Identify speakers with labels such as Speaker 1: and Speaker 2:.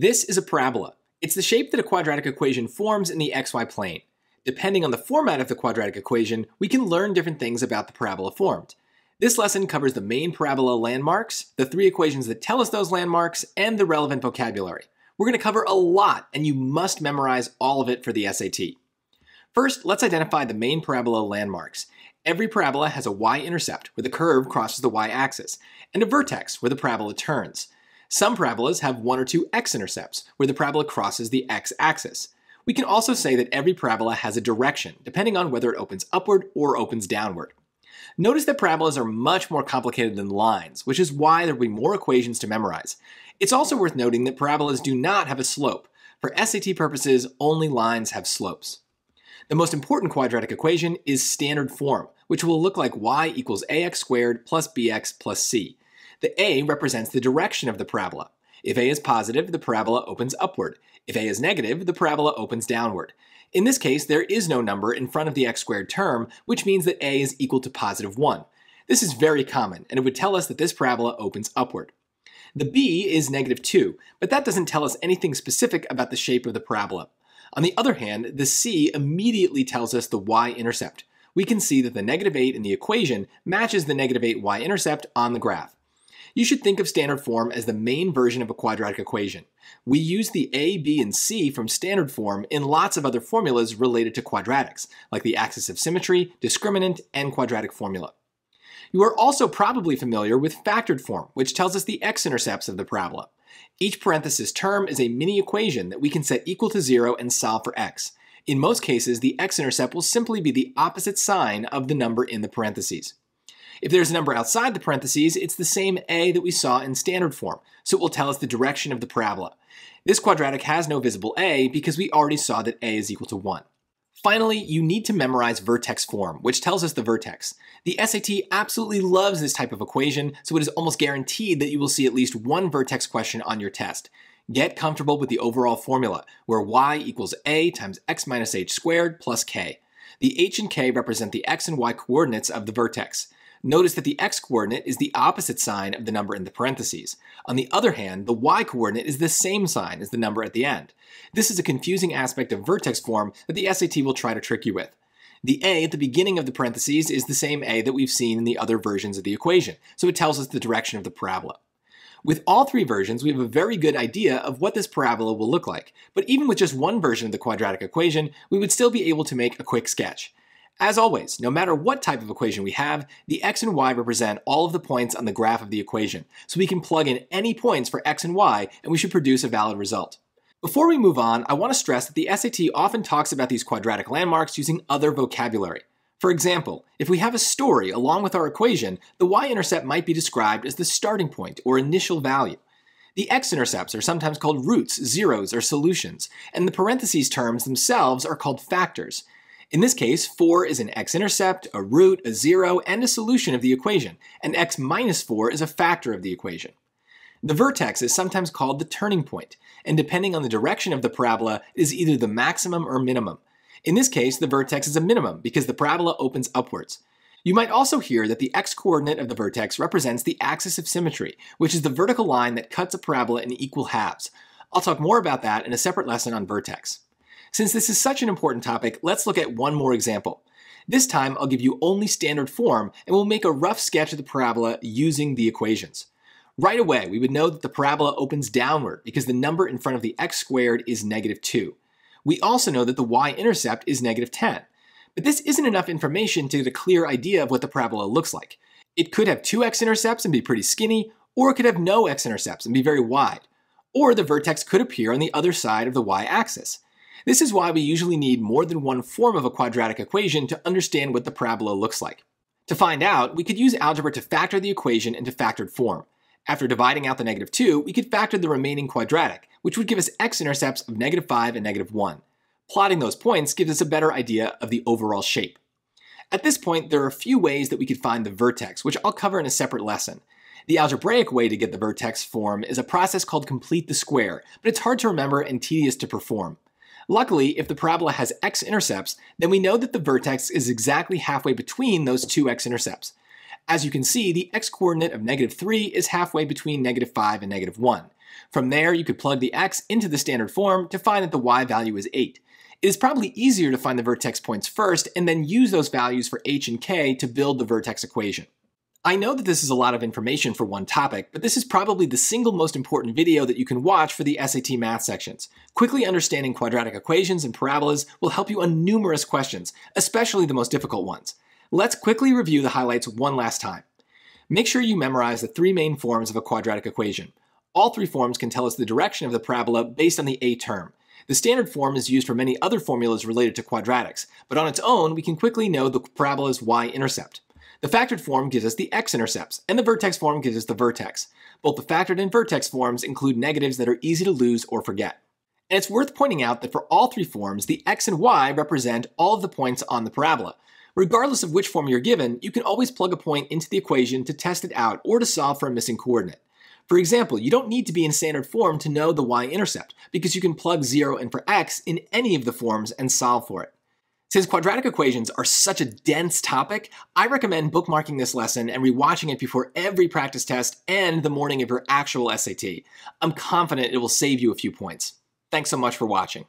Speaker 1: This is a parabola. It's the shape that a quadratic equation forms in the xy plane. Depending on the format of the quadratic equation, we can learn different things about the parabola formed. This lesson covers the main parabola landmarks, the three equations that tell us those landmarks, and the relevant vocabulary. We're going to cover a lot, and you must memorize all of it for the SAT. First, let's identify the main parabola landmarks. Every parabola has a y-intercept, where the curve crosses the y-axis, and a vertex, where the parabola turns. Some parabolas have one or two x-intercepts, where the parabola crosses the x-axis. We can also say that every parabola has a direction, depending on whether it opens upward or opens downward. Notice that parabolas are much more complicated than lines, which is why there will be more equations to memorize. It's also worth noting that parabolas do not have a slope. For SAT purposes, only lines have slopes. The most important quadratic equation is standard form, which will look like y equals ax squared plus bx plus c. The a represents the direction of the parabola. If a is positive, the parabola opens upward. If a is negative, the parabola opens downward. In this case, there is no number in front of the x squared term, which means that a is equal to positive 1. This is very common, and it would tell us that this parabola opens upward. The b is negative 2, but that doesn't tell us anything specific about the shape of the parabola. On the other hand, the c immediately tells us the y-intercept. We can see that the negative 8 in the equation matches the negative 8 y-intercept on the graph. You should think of standard form as the main version of a quadratic equation. We use the a, b, and c from standard form in lots of other formulas related to quadratics, like the axis of symmetry, discriminant, and quadratic formula. You are also probably familiar with factored form, which tells us the x-intercepts of the parabola. Each parenthesis term is a mini equation that we can set equal to zero and solve for x. In most cases, the x-intercept will simply be the opposite sign of the number in the parentheses. If there's a number outside the parentheses, it's the same a that we saw in standard form, so it will tell us the direction of the parabola. This quadratic has no visible a because we already saw that a is equal to 1. Finally, you need to memorize vertex form, which tells us the vertex. The SAT absolutely loves this type of equation, so it is almost guaranteed that you will see at least one vertex question on your test. Get comfortable with the overall formula, where y equals a times x minus h squared plus k. The h and k represent the x and y coordinates of the vertex. Notice that the x-coordinate is the opposite sign of the number in the parentheses. On the other hand, the y-coordinate is the same sign as the number at the end. This is a confusing aspect of vertex form that the SAT will try to trick you with. The a at the beginning of the parentheses is the same a that we've seen in the other versions of the equation, so it tells us the direction of the parabola. With all three versions, we have a very good idea of what this parabola will look like, but even with just one version of the quadratic equation, we would still be able to make a quick sketch. As always, no matter what type of equation we have, the x and y represent all of the points on the graph of the equation, so we can plug in any points for x and y and we should produce a valid result. Before we move on, I want to stress that the SAT often talks about these quadratic landmarks using other vocabulary. For example, if we have a story along with our equation, the y-intercept might be described as the starting point or initial value. The x-intercepts are sometimes called roots, zeros, or solutions, and the parentheses terms themselves are called factors. In this case, 4 is an x-intercept, a root, a zero, and a solution of the equation, and x minus 4 is a factor of the equation. The vertex is sometimes called the turning point, and depending on the direction of the parabola, is either the maximum or minimum. In this case, the vertex is a minimum because the parabola opens upwards. You might also hear that the x-coordinate of the vertex represents the axis of symmetry, which is the vertical line that cuts a parabola in equal halves. I'll talk more about that in a separate lesson on vertex. Since this is such an important topic, let's look at one more example. This time, I'll give you only standard form, and we'll make a rough sketch of the parabola using the equations. Right away, we would know that the parabola opens downward because the number in front of the x squared is negative 2. We also know that the y-intercept is negative 10. But this isn't enough information to get a clear idea of what the parabola looks like. It could have two x-intercepts and be pretty skinny, or it could have no x-intercepts and be very wide. Or the vertex could appear on the other side of the y-axis. This is why we usually need more than one form of a quadratic equation to understand what the parabola looks like. To find out, we could use algebra to factor the equation into factored form. After dividing out the negative 2, we could factor the remaining quadratic, which would give us x-intercepts of negative 5 and negative 1. Plotting those points gives us a better idea of the overall shape. At this point, there are a few ways that we could find the vertex, which I'll cover in a separate lesson. The algebraic way to get the vertex form is a process called complete the square, but it's hard to remember and tedious to perform. Luckily, if the parabola has x-intercepts, then we know that the vertex is exactly halfway between those two x-intercepts. As you can see, the x-coordinate of negative 3 is halfway between negative 5 and negative 1. From there, you could plug the x into the standard form to find that the y value is 8. It is probably easier to find the vertex points first and then use those values for h and k to build the vertex equation. I know that this is a lot of information for one topic, but this is probably the single most important video that you can watch for the SAT math sections. Quickly understanding quadratic equations and parabolas will help you on numerous questions, especially the most difficult ones. Let's quickly review the highlights one last time. Make sure you memorize the three main forms of a quadratic equation. All three forms can tell us the direction of the parabola based on the a term. The standard form is used for many other formulas related to quadratics, but on its own, we can quickly know the parabola's y-intercept. The factored form gives us the x-intercepts, and the vertex form gives us the vertex. Both the factored and vertex forms include negatives that are easy to lose or forget. And it's worth pointing out that for all three forms, the x and y represent all of the points on the parabola. Regardless of which form you're given, you can always plug a point into the equation to test it out or to solve for a missing coordinate. For example, you don't need to be in standard form to know the y-intercept, because you can plug 0 in for x in any of the forms and solve for it. Since quadratic equations are such a dense topic, I recommend bookmarking this lesson and rewatching it before every practice test and the morning of your actual SAT. I'm confident it will save you a few points. Thanks so much for watching.